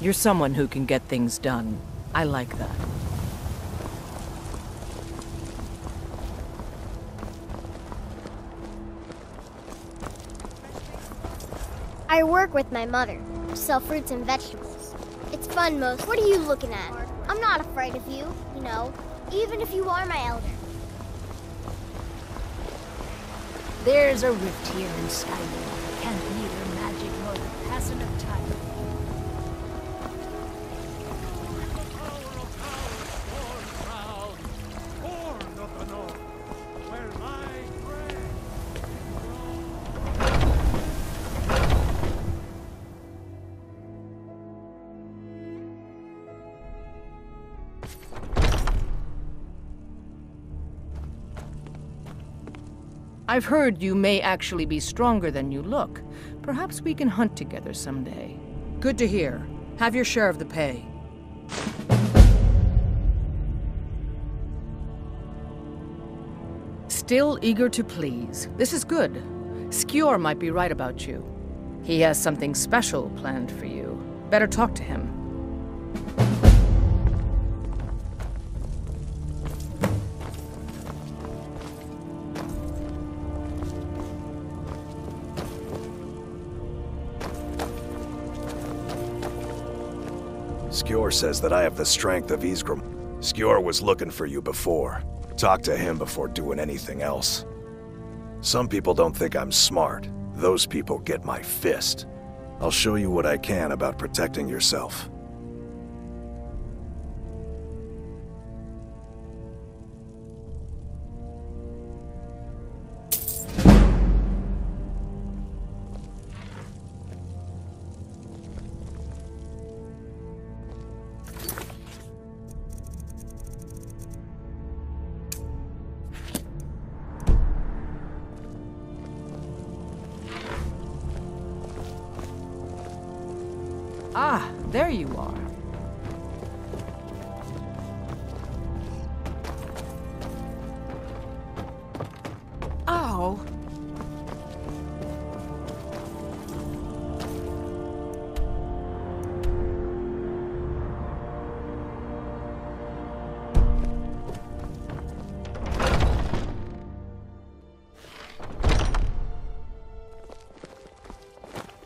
You're someone who can get things done. I like that. I work with my mother. Sell fruits and vegetables. It's fun most. What are you looking at? I'm not afraid of you, you know, even if you are my elder. There's a rift here in Skyrim. I've heard you may actually be stronger than you look. Perhaps we can hunt together someday. Good to hear. Have your share of the pay. Still eager to please. This is good. Skjor might be right about you. He has something special planned for you. Better talk to him. Says that I have the strength of Ysgramor. Skjor was looking for you before. Talk to him before doing anything else. Some people don't think I'm smart. Those people get my fist. I'll show you what I can about protecting yourself. There you are. Ow.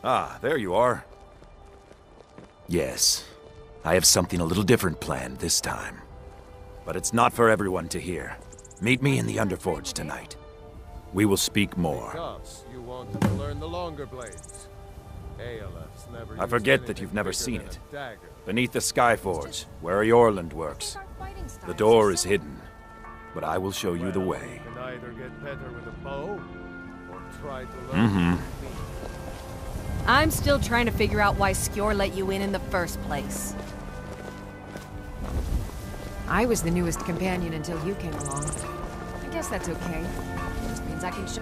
Ah, there you are. Yes, I have something a little different planned this time. But it's not for everyone to hear. Meet me in the Underforge tonight. We will speak more. Because you wanted to learn the longer blades. Aelef's never I forget that you've never seen it. Beneath the Skyforge, where Eorlund works. The door is hidden, but I will show you the way. Can either get better with a bow, or try to learn Mm-hmm. I'm still trying to figure out why Skjor let you in in the first place. I was the newest companion until you came along. I guess that's okay. It Just means I can show.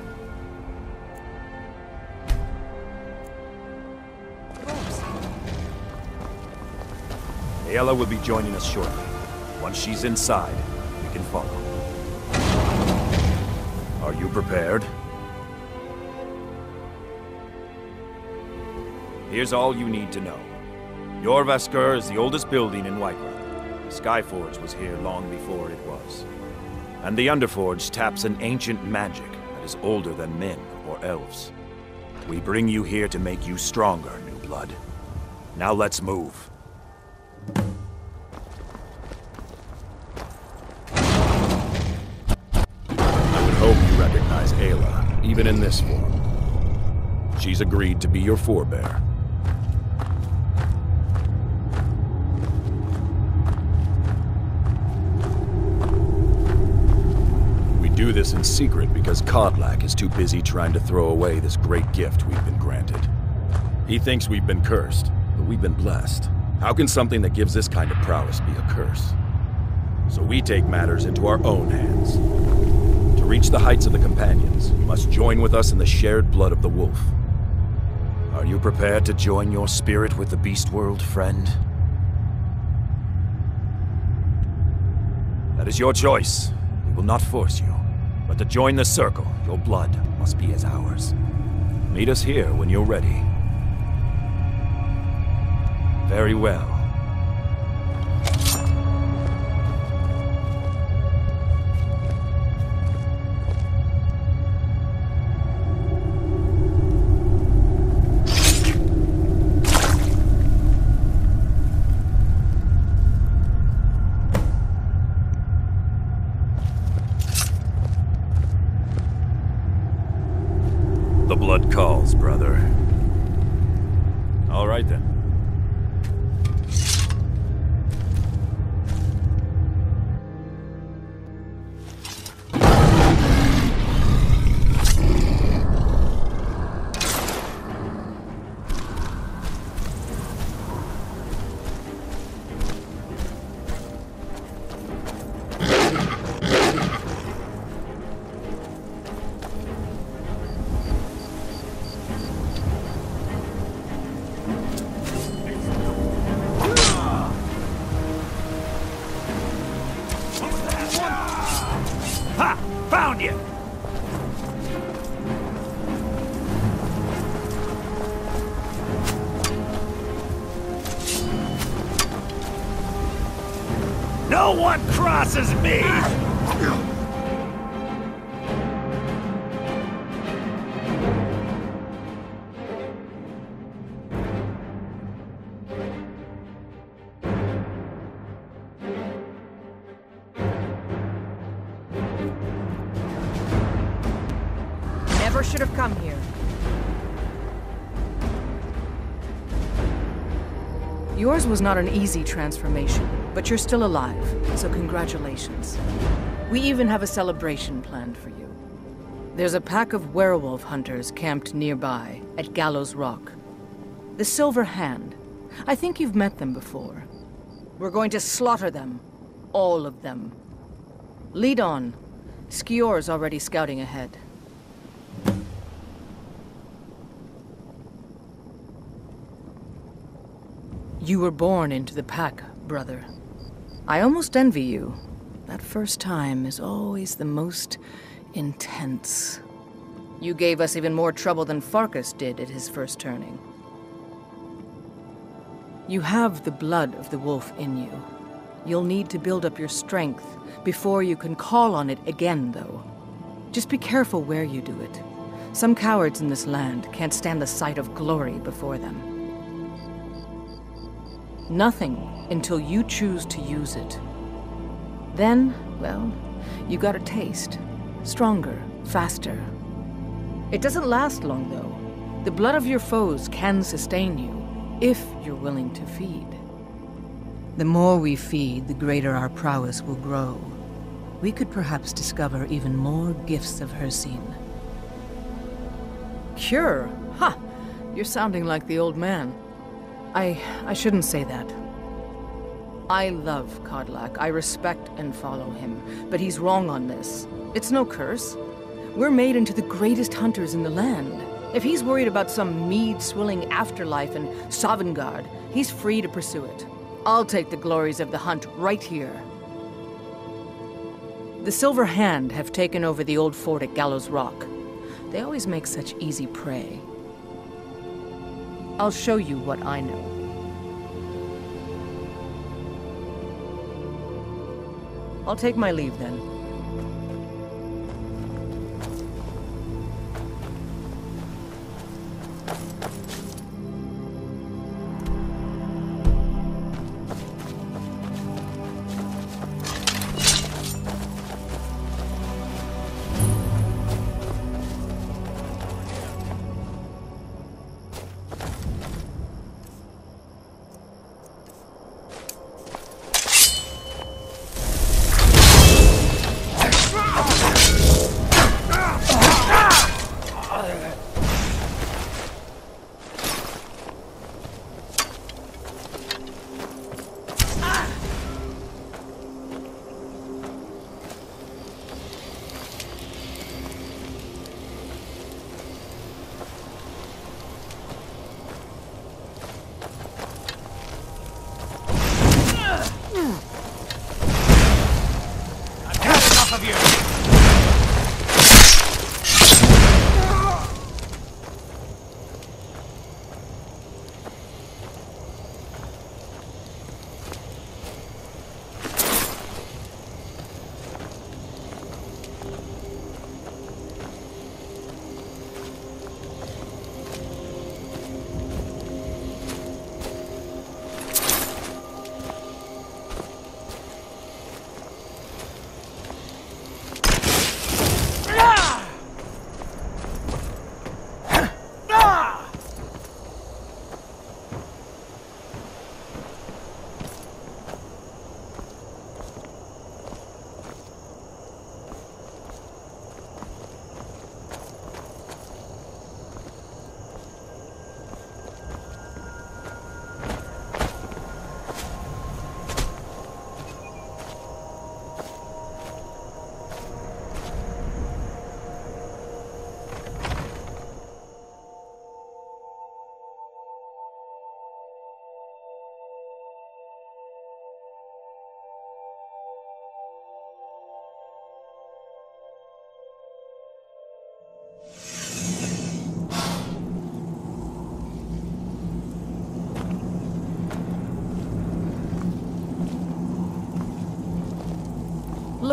Aela will be joining us shortly. Once she's inside, we can follow. Are you prepared? Here's all you need to know. Jorvaskr is the oldest building in Whiterun. Skyforge was here long before it was. And the Underforge taps an ancient magic that is older than men or elves. We bring you here to make you stronger, new blood. Now let's move. I would hope you recognize Aela, even in this form. She's agreed to be your forebear. Do this in secret because Kodlak is too busy trying to throw away this great gift we've been granted. He thinks we've been cursed, but we've been blessed. How can something that gives this kind of prowess be a curse? So we take matters into our own hands. To reach the heights of the Companions, you must join with us in the shared blood of the Wolf. Are you prepared to join your spirit with the Beast World, friend? That is your choice. We will not force you. But to join the Circle, your blood must be as ours. Meet us here when you're ready. Very well. Calls, brother. All right then. Should have come here. Yours was not an easy transformation, but you're still alive, so congratulations. We even have a celebration planned for you. There's a pack of werewolf hunters camped nearby at Gallows Rock. The Silver Hand. I think you've met them before. We're going to slaughter them. All of them. Lead on. Skjor's already scouting ahead. You were born into the pack, brother. I almost envy you. That first time is always the most intense. You gave us even more trouble than Farkas did at his first turning. You have the blood of the wolf in you. You'll need to build up your strength before you can call on it again, though. Just be careful where you do it. Some cowards in this land can't stand the sight of glory before them. Nothing until you choose to use it. Then, well, you got a taste. Stronger, faster. It doesn't last long, though. The blood of your foes can sustain you, if you're willing to feed. The more we feed, the greater our prowess will grow. We could perhaps discover even more gifts of Hircine. Cure? Ha! You're sounding like the old man. I... I shouldn't say that. I love Kodlak. I respect and follow him. But he's wrong on this. It's no curse. We're made into the greatest hunters in the land. If he's worried about some mead-swilling afterlife in Sovngarde, he's free to pursue it. I'll take the glories of the hunt right here. The Silver Hand have taken over the old fort at Gallows Rock. They always make such easy prey. I'll show you what I know. I'll take my leave then.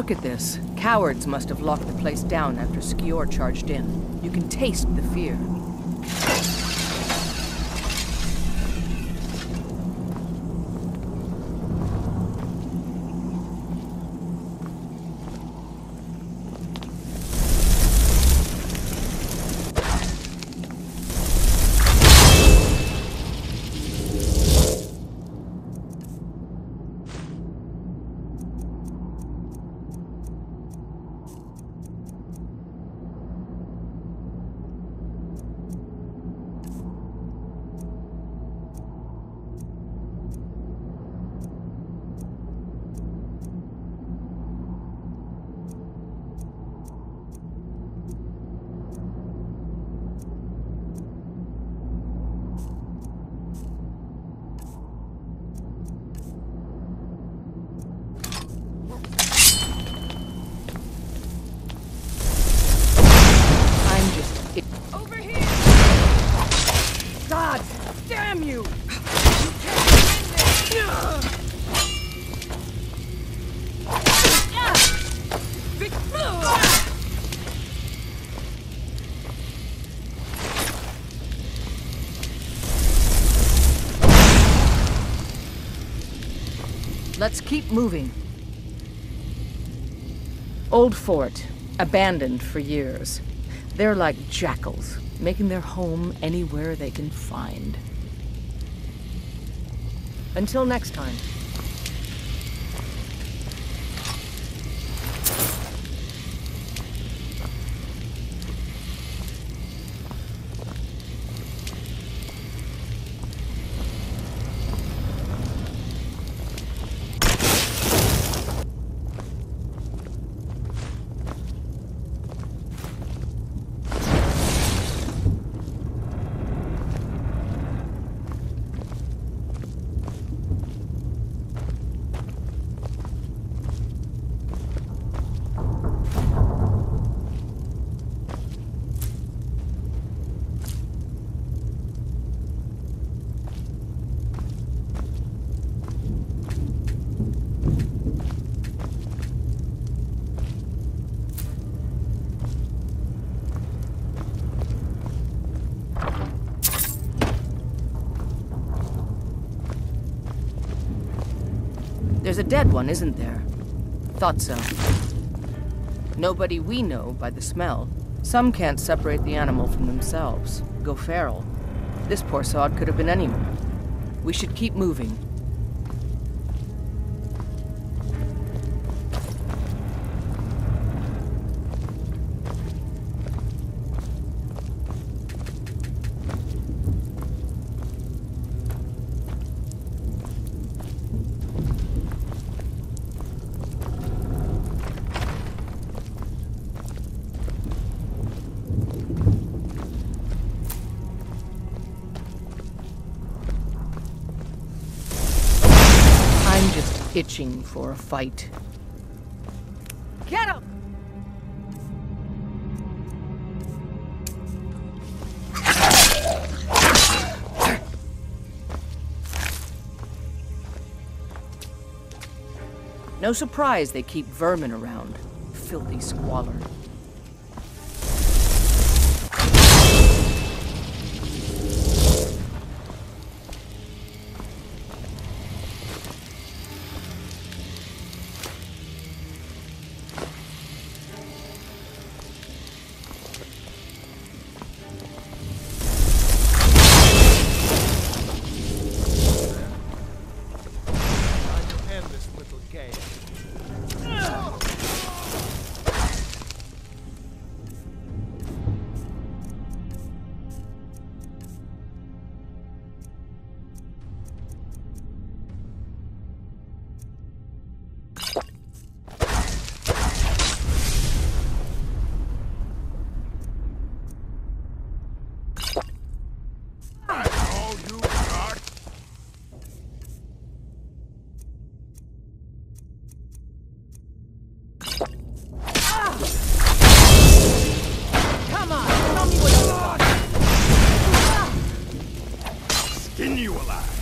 Look at this. Cowards must have locked the place down after Skjor charged in. You can taste the fear. Let's keep moving. Old fort, abandoned for years. They're like jackals, making their home anywhere they can find. Until next time. There's a dead one, isn't there? Thought so. Nobody we know by the smell. Some can't separate the animal from themselves. Go feral. This poor sod could have been anyone. We should keep moving. Itching for a fight. Get him! No surprise they keep vermin around. Filthy squalor. neutralized.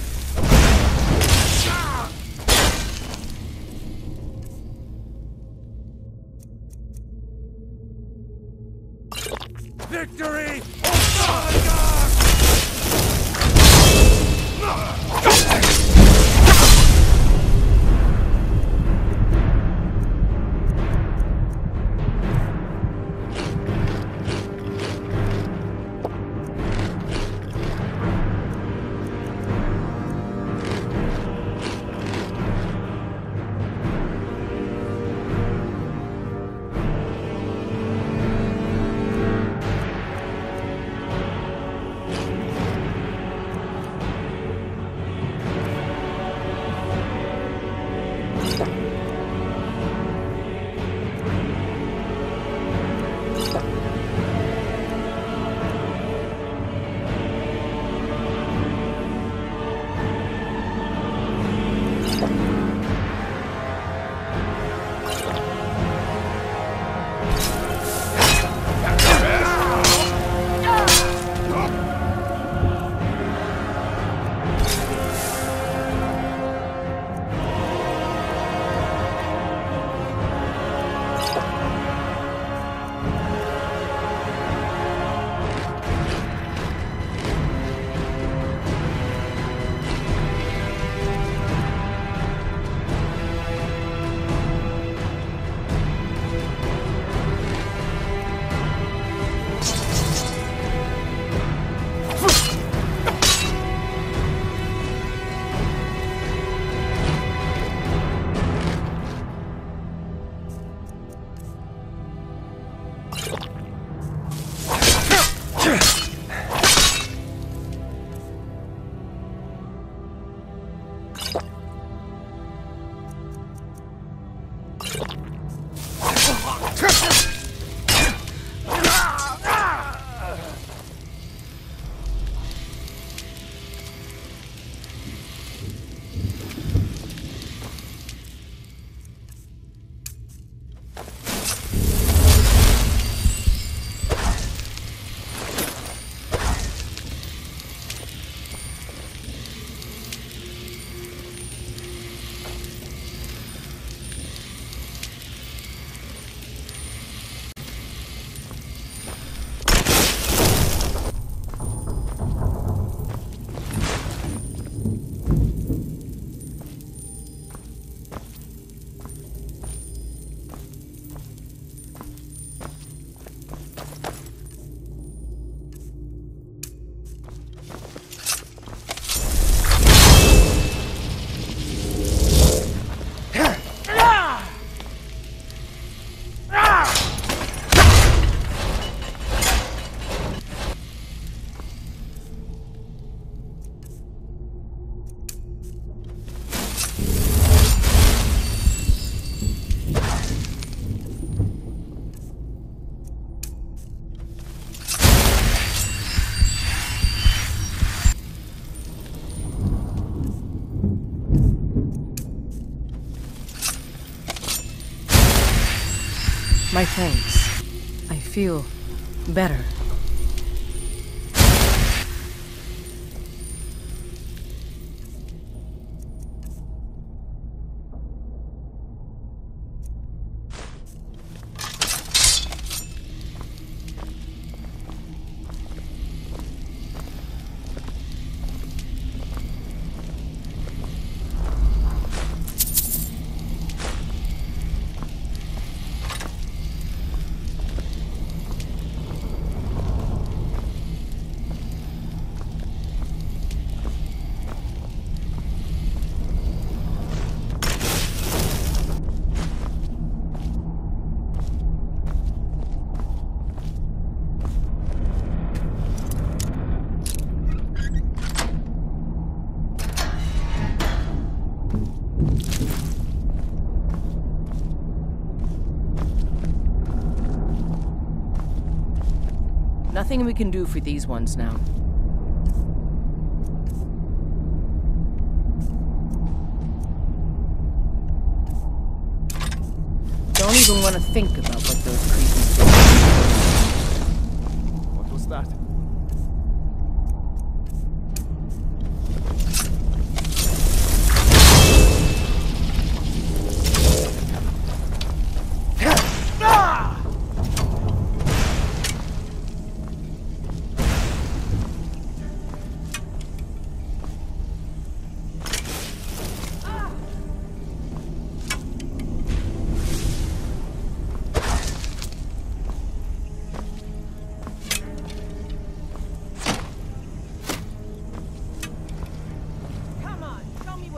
My thanks. I feel better. Nothing we can do for these ones now. Don't even want to think about what those creatures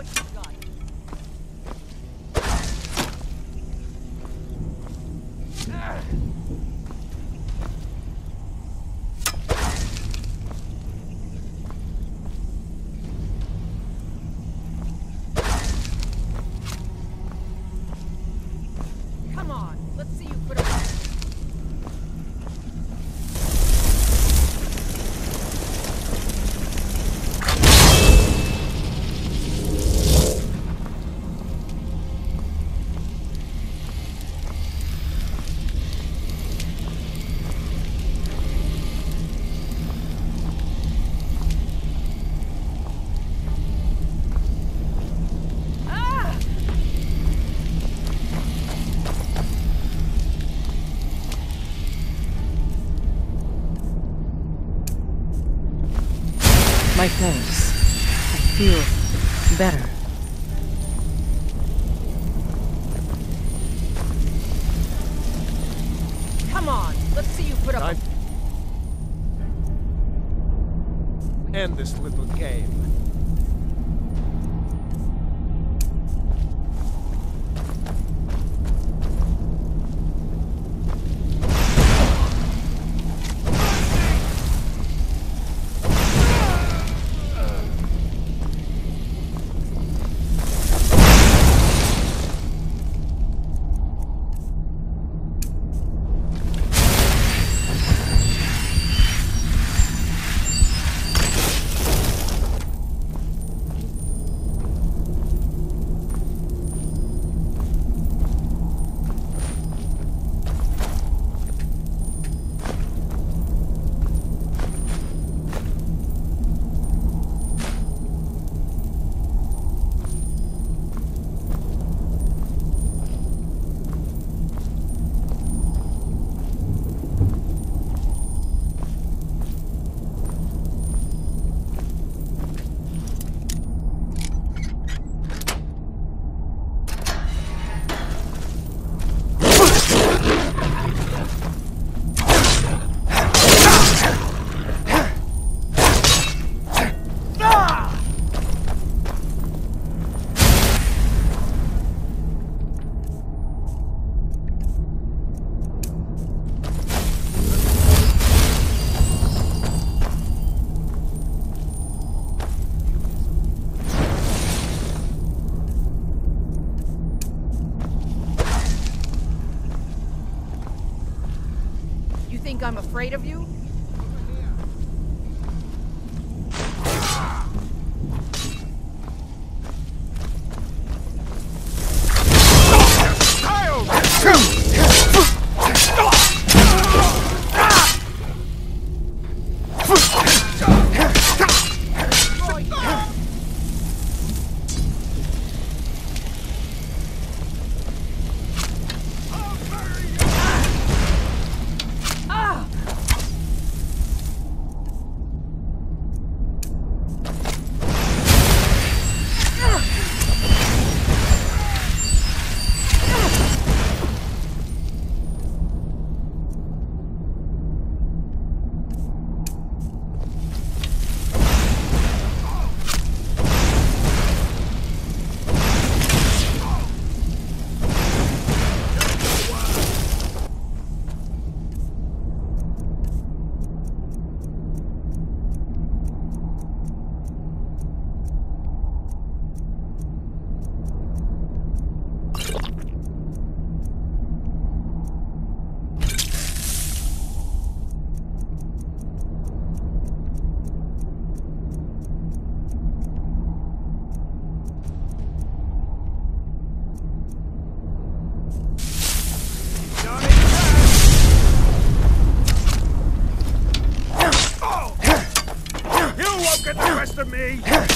what you got. Let's see you put up Time. End this little game. me!